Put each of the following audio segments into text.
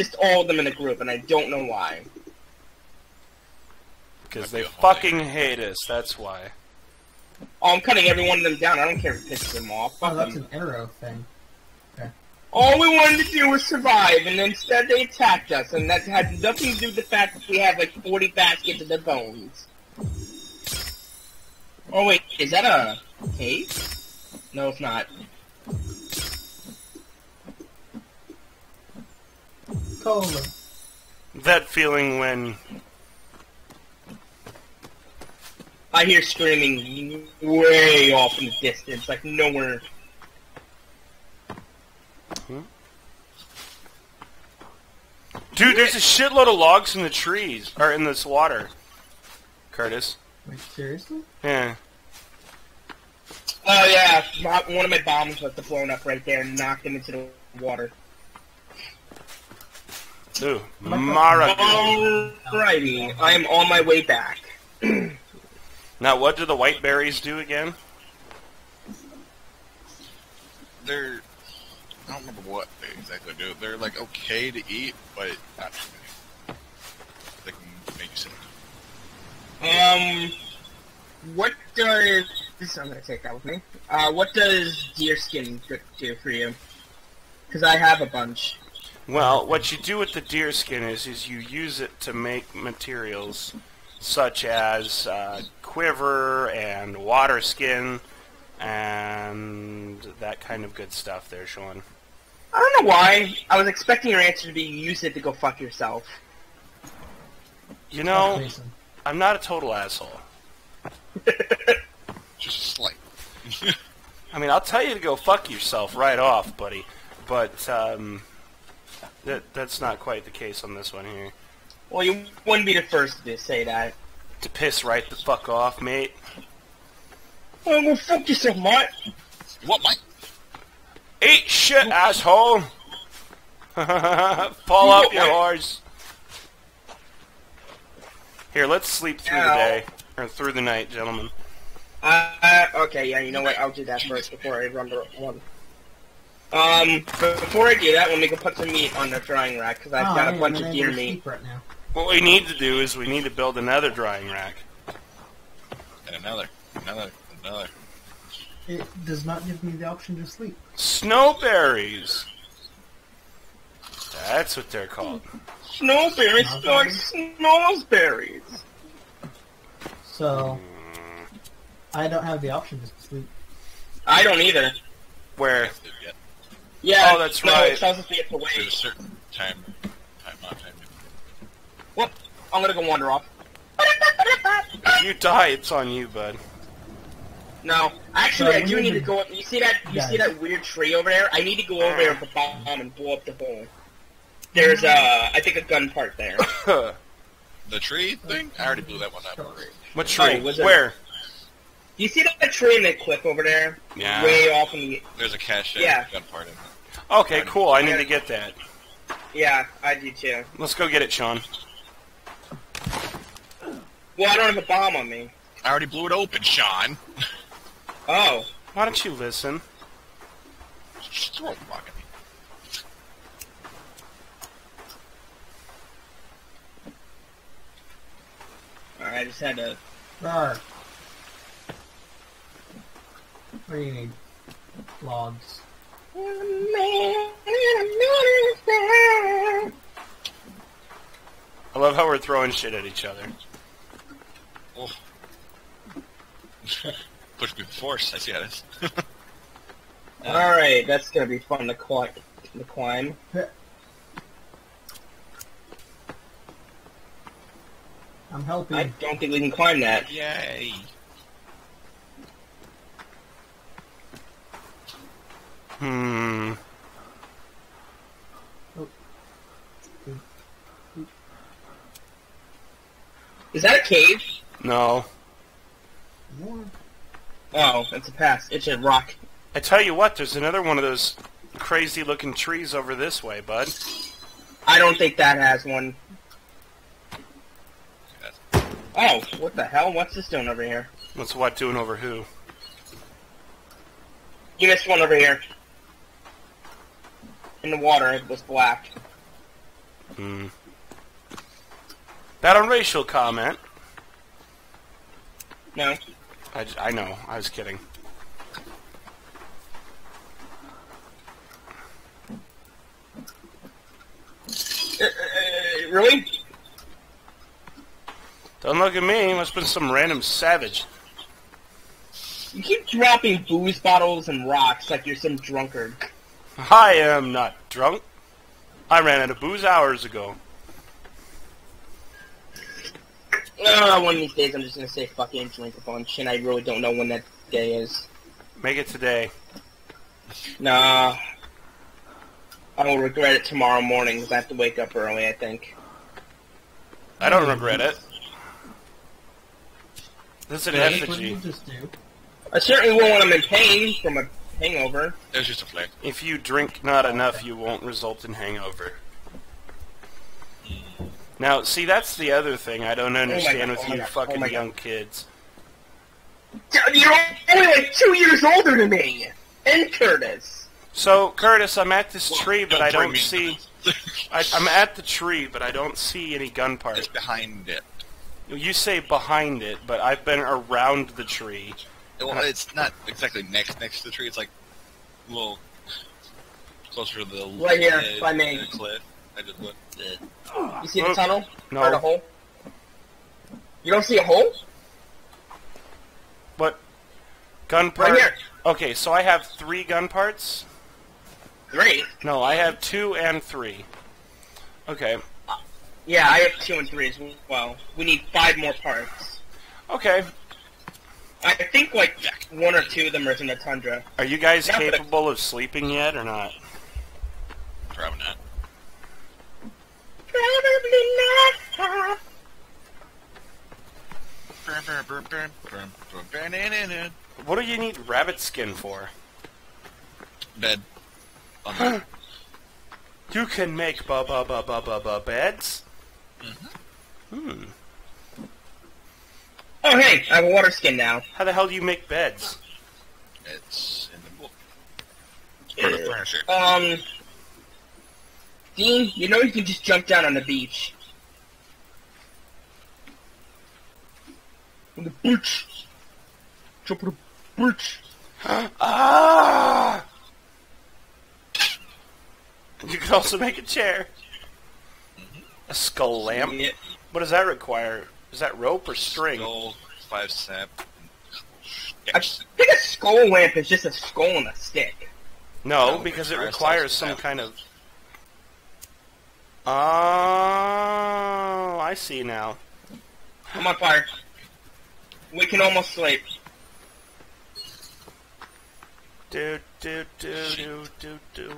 just all of them in a group, and I don't know why. Because they feel fucking hate us. That's why. Oh, I'm cutting every one of them down. I don't care if it pisses them off. Oh, that's them. an arrow thing. Okay. All we wanted to do was survive, and instead they attacked us, and that had nothing to do with the fact that we have like 40 baskets of their bones. Oh wait, is that a cave? No, it's not. Cola. That feeling when I hear screaming way off in the distance, like nowhere. Dude, there's a shitload of logs in the trees or in this water. Curtis. Wait, seriously? Yeah. Oh yeah, my- one of my bombs was blown up right there and knocked him into the water. Ooh, Mara. Alrighty, I am on my way back. Now, what do the white berries do again? They're. I don't remember what they exactly do. They're like okay to eat, but not too many. They can make you sick. Um, what does I'm gonna take that with me. Uh, what does deer skin do- do for you? Because I have a bunch. Well, what you do with the deer skin is, is you use it to make materials such as uh, quiver and water skin and that kind of good stuff there, Sean. I don't know why. I was expecting your answer to be you use it to go fuck yourself. You know, I'm not a total asshole. Just slight. I mean, I'll tell you to go fuck yourself right off, buddy. But um, that that's not quite the case on this one here. Well, you wouldn't be the first to say that. To piss right the fuck off, mate. Oh, well, fuck yourself, Mike. What, Mike? Eat shit, asshole! Fall up your horse. Here, let's sleep through the day. Or through the night, gentlemen. Uh, okay, yeah, you know what? I'll do that first before I run the one. Um, but before I do that, let me go put some meat on the drying rack because I've Oh, got man, a bunch of deer meat. right now. What we need to do is we need to build another drying rack. And another, another, another. It does not give me the option to sleep. Snowberries! That's what they're called. Snowberries, Snowberries? like snowberries. So, I don't have the option to sleep. I don't either. Where? Yet. Yeah. Oh, that's no, right. It tells us we have to wait. There's a certain time, time, not time. Whoop! I'm gonna go wander off. If you die, it's on you, bud. No, actually, So I do need need to to- go up. You see that? You see that weird tree over there? I need to go over there with a bomb and blow up the hole. There's, uh, I think a gun part there. The tree thing? I already blew that one up. what tree? Oh, was Where? Do you see that tree in the cliff over there? Yeah. Way off in the. There's a cache Yeah. gun part in. Okay, cool. I need to get that. Yeah, I do too. Let's go get it, Sean. Well, I don't have a bomb on me. I already blew it open, Sean. Oh. Why don't you listen? Just throw a rock at me. Alright, I just had to. Rawr. What do you need? Logs. I love how we're throwing shit at each other. Oh. Push me with force. I see how it is. Alright, that's gonna be fun to climb. To climb. I'm helping. I don't think we can climb that. Yay. Hmm. Is that a cave? No. Oh, it's a pass. It's a rock. I tell you what, there's another one of those crazy looking trees over this way, bud. I don't think that has one. Oh, what the hell? What's this doing over here? What's what doing over who? You missed one over here. In the water, it was black. Hmm. That on racial comment. No. I, I know. I was kidding. Uh, uh, really? Don't look at me. Must have been some random savage. You keep dropping booze bottles and rocks like you're some drunkard. I am not drunk. I ran out of booze hours ago. Uh, one of these days I'm just gonna say fucking drink a bunch, and I really don't know when that day is. Make it today. Nah. I will regret it tomorrow morning because I have to wake up early, I think. I don't regret it. This is an That's what you effigy. I certainly will when I'm in pain from a hangover. It was just a flick. If you drink not enough, you won't result in hangover. Now, see, that's the other thing I don't oh understand God, with oh you God, oh fucking my young kids. You're only like two years older than me! And Curtis! So, Curtis, I'm at this tree, but Don't I don't see. I, I'm at the tree, but I don't see any gun parts. It's behind it. You say behind it, but I've been around the tree. Well, it's not exactly next next to the tree. It's like a little closer to the Right here, by me. the cliff. I just looked. You see the Oh, tunnel? no. Or the hole? You don't see a hole? What? Gun part? Right here. Okay, so I have three gun parts? Three. No, I have two and three. Okay. Uh, yeah, I have two and three as well. We need five more parts. Okay. I think like one or two of them are in the tundra. Are you guys Yeah, but- capable of sleeping yet or not? Probably not. Probably not. What do you need rabbit skin for? Bed. On the You can make ba ba ba ba ba ba beds. Hmm. Oh hey, I have a water skin now. How the hell do you make beds? it's in the book. Or the furniture. Um, Dean, you know you can just jump down on the beach. On the beach. Jump on the beach. Ah! You can also make a chair. A skull lamp. Yeah. What does that require? Is that rope or string? Skull, five sap. I think a skull lamp is just a skull and a stick. No, No, because it requires requires some some kind of. Oh, I see now. I'm on fire. We can almost sleep. Do do do do do do.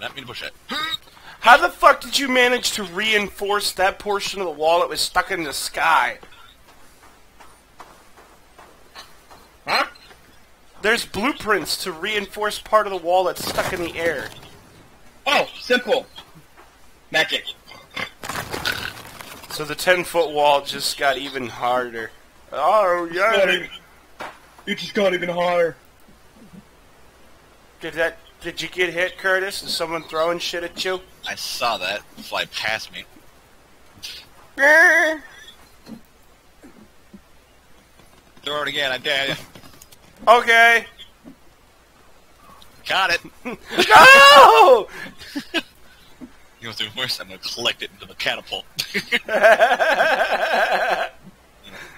Not mean to push it. How the fuck did you manage to reinforce that portion of the wall that was stuck in the sky? Huh? There's blueprints to reinforce part of the wall that's stuck in the air. Oh, simple. Magic. So the 10 foot wall just got even harder. Oh, yeah. It just got even higher. Did that. Did you get hit, Curtis? Is someone throwing shit at you? I saw that fly past me. Throw it again, I dare you. Okay. Got it. No! You know what's even worse? I'm gonna collect it into the catapult.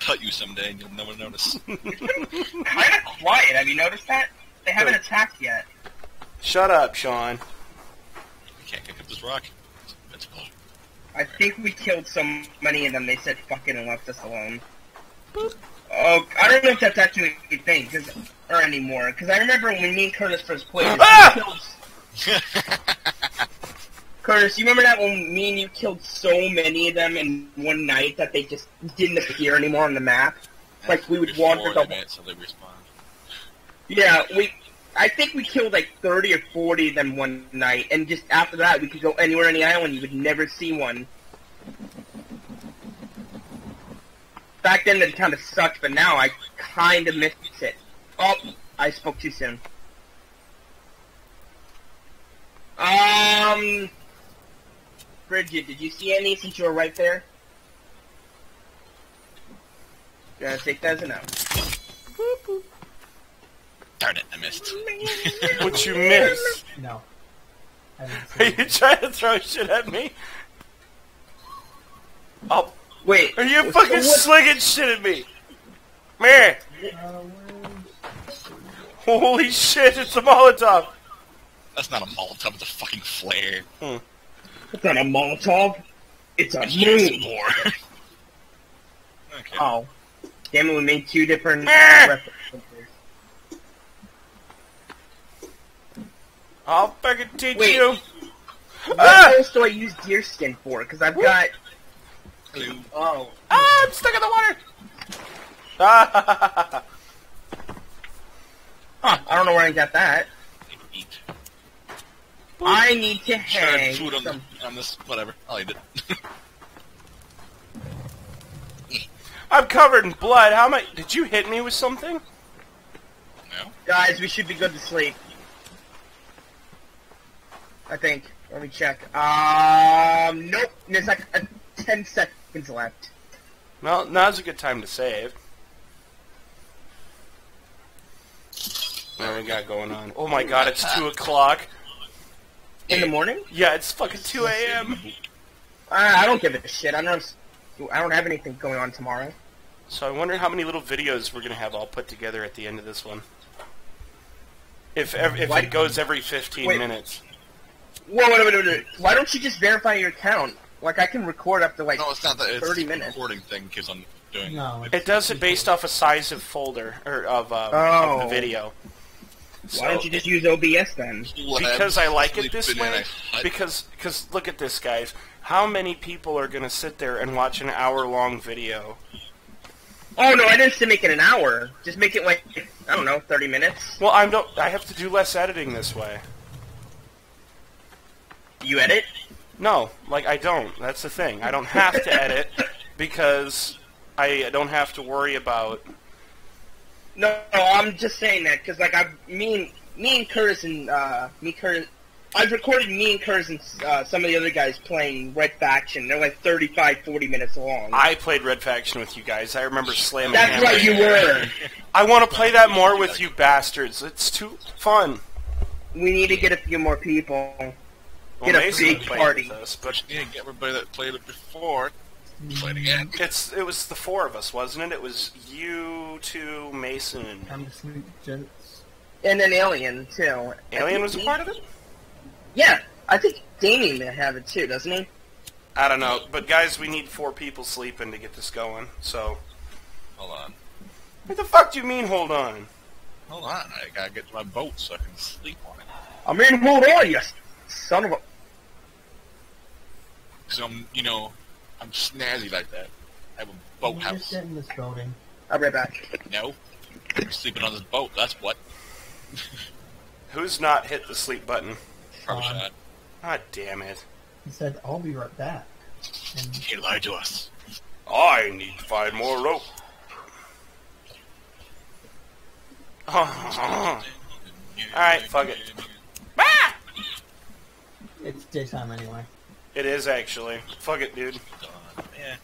Cut you someday and you'll never notice. Kind of quiet. Have you noticed that? They haven't attacked yet. Shut up, Sean. I can't pick up this rock. It's invincible. I think we killed so many of them. They said fucking and left us alone. Oh, I don't know if that's actually a thing, cause, or anymore. Because I remember when me and Curtis first played. we Ah! killed- Curtis, you remember that when me and you killed so many of them in one night that they just didn't appear anymore on the map? Like we would Before wander they the made it so they respawn. Yeah, we. I think we killed like thirty or forty of them one night, and just after that, we could go anywhere on the island. You would never see one. Back then, it kind of sucked, but now I kind of miss it. Oh, I spoke too soon. Um, Frigid, did you see any since you were right there? Gonna take that as a no. Darn it, I missed. What you miss? No. Are you trying to throw shit at me? Oh, Wait. are you fucking what- slinging shit at me? Man, Uh, holy shit, it's a Molotov. That's not a Molotov, it's a fucking flare. It's not a Molotov. It's a Yes, moon. more. okay. Oh. Damn it, we made two different references. I'll fucking teach Wait. you. What Ah! else do I use deer skin for? Because I've got... Hello. Oh. Ah, I'm stuck in the water. Ah, Huh, I don't know where I got that. Eat. I need to Shared hang food on, some... on this, whatever. I'll eat it. I'm covered in blood. How am I? Did you hit me with something? no? Guys, we should be good to sleep. I think. Let me check. Um, nope. There's like uh, 10 seconds left. Well, now's a good time to save. What do we got going on? Oh my god, it's 2 o'clock. In the morning? Yeah, it's fucking 2 a.m. I, I don't give a shit. I don't, have, I don't have anything going on tomorrow. So I wonder how many little videos we're gonna have all put together at the end of this one. If ev- if it goes every 15 Wait. minutes. Whoa, wait, wait, wait, wait. Why don't you just verify your account? Like, I can record up to, like, No, it's not that. It's 30 the minutes. recording thing keeps on doing. No. It does it based off a size of folder or of, uh, Oh. of the video. why don't you just use OBS then? because I like it this way. Because because look at this, guys. How many people are gonna sit there and watch an hour-long video? Oh, no, I didn't say make it an hour. Just make it, like, I don't know, 30 minutes. Well, I'm don't. I have to do less editing this way. You edit? No, like I don't. That's the thing. I don't have to edit because I don't have to worry about. No, no, I'm just saying that because like I, me and me and Curtis and uh, me Curtis, I've recorded me and Curtis and uh, some of the other guys playing Red Faction. They're like 35, 40 minutes long. I played Red Faction with you guys. I remember slamming. That's right, you were. I want to play that more with you bastards. It's too fun. We need to get a few more people. Well, Get a Mason big played party. with us, but Yeah, get everybody that played it before. Play it again. Mm. it's it was the four of us, wasn't it? It was you, two, Mason, and Time to sleep, gents. And then Alien too. Alien was a part of it. Yeah, I think Damien may have it too, doesn't he? I don't know, but guys, we need four people sleeping to get this going. So, Hold on. what the fuck do you mean? Hold on. Hold on. I gotta get to my boat so I can sleep on it. I mean, hold on, you son of a. Because I'm, you know, I'm snazzy like that. I have a Can we just boathouse. get in this building? I'll be right back. No. I'm sleeping on this boat. That's what. Who's not hit the sleep button? Probably Fine. shot. God damn it! He said, I'll be right back. And He lied to us. I need to find more rope. All right, fuck it. Ah! it's daytime anyway. It is actually. Fuck it, dude. Yeah.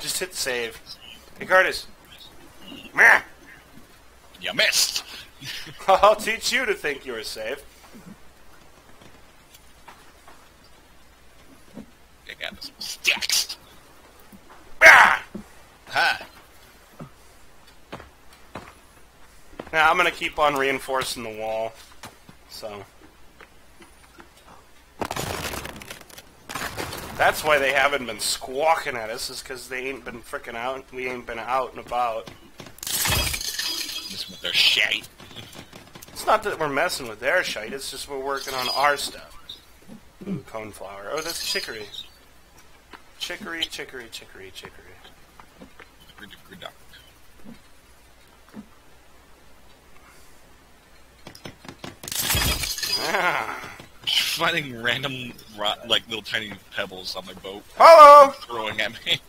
Just hit save. Hey, Curtis. Meh. You missed. I'll teach you to think you're safe. I got. Ah! Now I'm gonna keep on reinforcing the wall. So that's why they haven't been squawking at us, is because they ain't been freaking out. We ain't been out and about. This with their shite. It's not that we're messing with their shite. It's just we're working on our stuff. Ooh, coneflower. Oh, that's chicory. Chicory, chicory, chicory, chicory. finding random, like, little tiny pebbles on my boat. Hello! Throwing at me.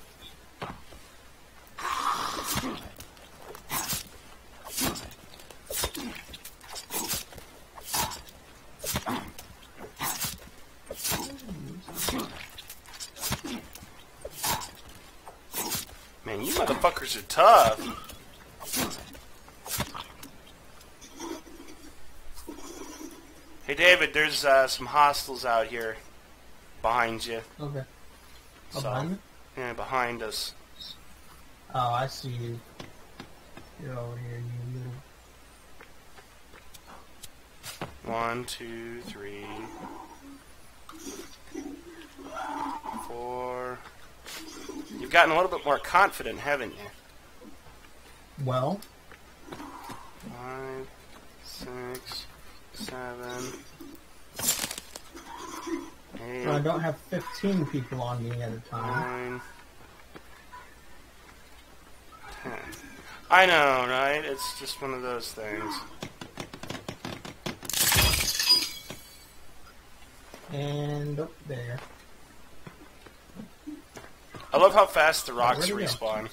Man, you motherfuckers are tough. Hey, David, there's uh, some hostiles out here behind you. Okay. Oh, So- behind? Yeah, behind us. Oh, I see you. You're over here, you little. One, two, three, four. You've gotten a little bit more confident, haven't you? Well, Five, six, seven, eight, I don't have 15 people on me at a time. nine, ten. I know, right? It's just one of those things. And up there. I love how fast the oh, rocks where'd go? respawn.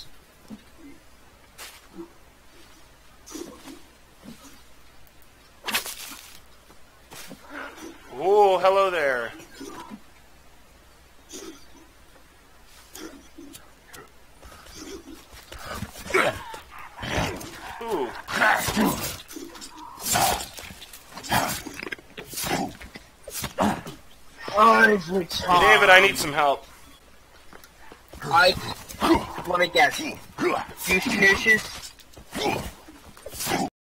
Ooh, hello there. Ooh. David, I need some help. I let me guess. Caduceus?